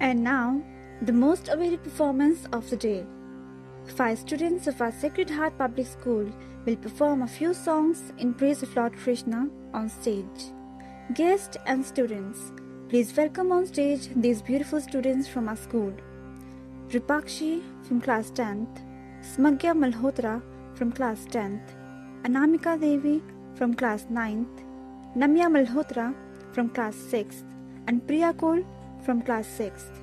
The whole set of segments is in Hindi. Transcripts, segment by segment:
And now, the most awaited performance of the day. Five students of our Sacred Heart Public School will perform a few songs in praise of Lord Krishna on stage. Guests and students, please welcome on stage these beautiful students from our school. Rupakshi from class 10th, Smagya Malhotra from class 10th, Anamika Devi from class 9th, Namya Malhotra from class 6th, and Priya Kol from class 6th.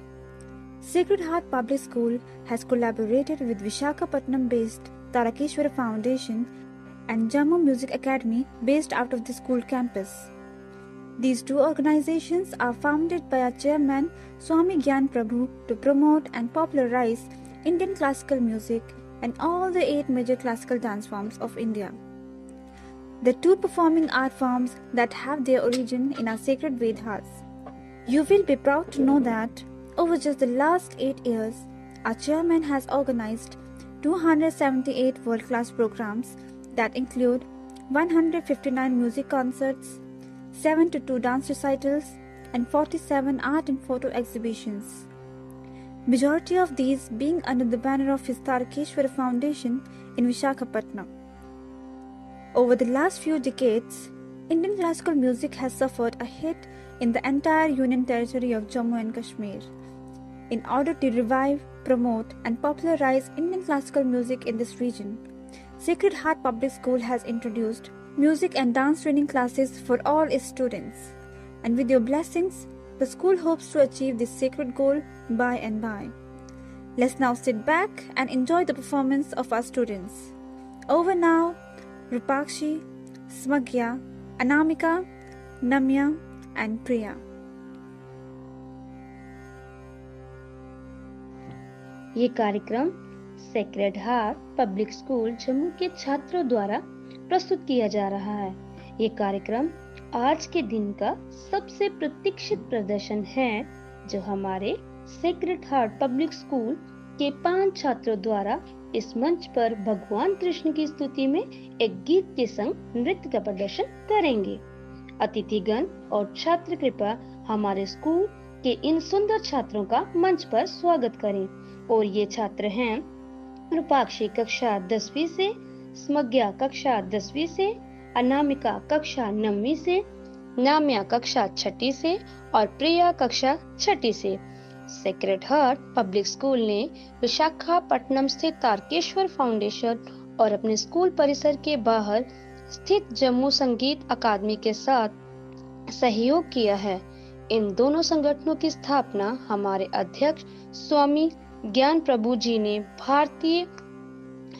Sacred Heart Public School has collaborated with Vishakhapatnam based Tarakeshwara Foundation and Jammu Music Academy based out of the school campus. These two organizations are founded by our chairman Swami Gyan Prabhu to promote and popularize Indian classical music and all the eight major classical dance forms of India. The two performing art forms that have their origin in our sacred Vedas. You will be proud to know that over just the last eight years, our chairman has organized 278 world class programs that include 159 music concerts, 7 to 2 dance recitals, and 47 art and photo exhibitions. Majority of these being under the banner of his Tarakeshwara Foundation in Vishakhapatnam. Over the last few decades, Indian classical music has suffered a hit in the entire Union territory of Jammu and Kashmir. In order to revive, promote, and popularize Indian classical music in this region, Sacred Heart Public School has introduced music and dance training classes for all its students. And with your blessings, the school hopes to achieve this sacred goal by and by. Let's now sit back and enjoy the performance of our students. Over now, Rupakshi, Smagya, Anamika, Namya, and Priya. ये कार्यक्रम Sacred Heart Public School Jammu के छात्रों द्वारा प्रस्तुत किया जा रहा है ये कार्यक्रम आज के दिन का सबसे प्रतीक्षित प्रदर्शन है, जो हमारे सेक्रेड हार्ट पब्लिक स्कूल के पाँच छात्रों द्वारा इस मंच पर भगवान कृष्ण की स्तुति में एक गीत के संग नृत्य का प्रदर्शन करेंगे अतिथिगण और छात्र कृपा हमारे स्कूल के इन सुंदर छात्रों का मंच पर स्वागत करें। और ये छात्र हैं, रूपाक्षी कक्षा दसवीं से स्मग्या कक्षा दसवीं से, अनामिका कक्षा नौवीं से, नाम्या कक्षा छठी से और प्रिया कक्षा छठी से। सेक्रेट हार्ट पब्लिक स्कूल ने विशाखापट्टनम स्थित तारकेश्वर फाउंडेशन और अपने स्कूल परिसर के बाहर स्थित जम्मू संगीत अकादमी के साथ सहयोग किया है। इन दोनों संगठनों की स्थापना हमारे अध्यक्ष स्वामी ज्ञान प्रभु जी ने भारतीय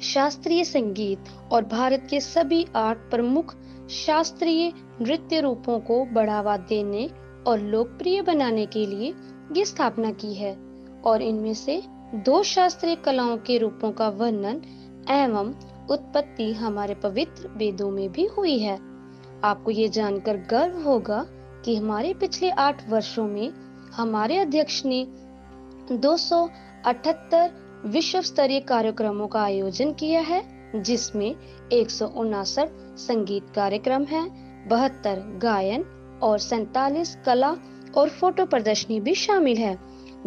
शास्त्रीय संगीत और भारत के सभी आठ प्रमुख शास्त्रीय नृत्य रूपों को बढ़ावा देने और लोकप्रिय बनाने के लिए ये स्थापना की है और इनमें से दो शास्त्रीय कलाओं के रूपों का वर्णन एवं उत्पत्ति हमारे पवित्र वेदों में भी हुई है। आपको ये जानकर गर्व होगा कि हमारे पिछले आठ वर्षों में हमारे अध्यक्ष ने 278 विश्व स्तरीय कार्यक्रमों का आयोजन किया है, जिसमें एक संगीत कार्यक्रम है, बहत्तर गायन और सैतालीस कला और फ़ोटो प्रदर्शनी भी शामिल है,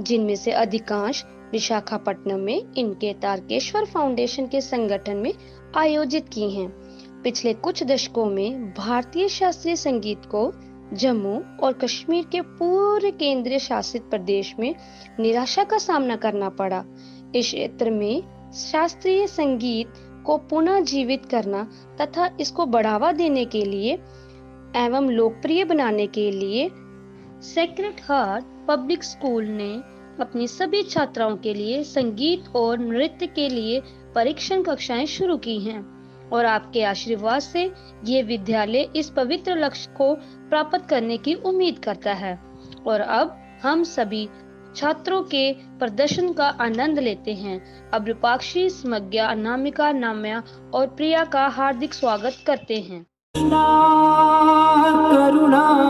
जिनमें से अधिकांश विशाखापट्टनम में इनके तारकेश्वर फाउंडेशन के संगठन में आयोजित की हैं। पिछले कुछ दशकों में भारतीय शास्त्रीय संगीत को जम्मू और कश्मीर के पूरे केंद्रीय शासित प्रदेश में निराशा का सामना करना पड़ा इस क्षेत्र में शास्त्रीय संगीत को पुनः जीवित करना तथा इसको बढ़ावा देने के लिए एवं लोकप्रिय बनाने के लिए सेक्रेट हार्ट पब्लिक स्कूल ने अपनी सभी छात्राओं के लिए संगीत और नृत्य के लिए परीक्षण कक्षाएँ शुरू की हैं और आपके आशीर्वाद से ये विद्यालय इस पवित्र लक्ष्य को प्राप्त करने की उम्मीद करता है। और अब हम सभी छात्रों के प्रदर्शन का आनंद लेते हैं। अब रूपाक्षी, स्मज्ञा, अनामिका, नाम्या और प्रिया का हार्दिक स्वागत करते हैं। करुणा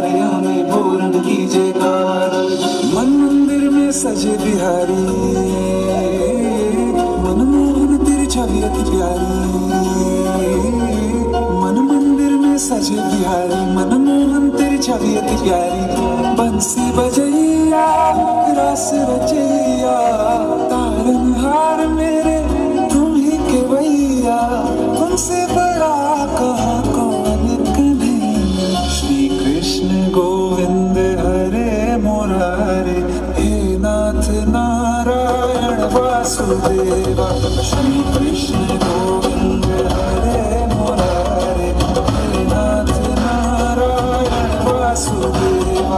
दरिया में पूर्ण की जयकार मन मंदिर में सजे बिहारी। मन मोहन तेरी छवि प्यारी। मन मंदिर में सजे बिहारी। मन मोहन तेरी छवि प्यारी। बंसी बजैया, रस रचैया। वासुदेव, श्री कृष्ण गोविंद, हरे मुरारे नाथ नारायण वासुदेव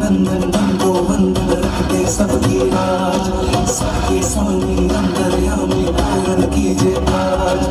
नंदन नंदो वंदन रखते सबके राज सबके स्वामी अंतर्यामी पावन कीजे आज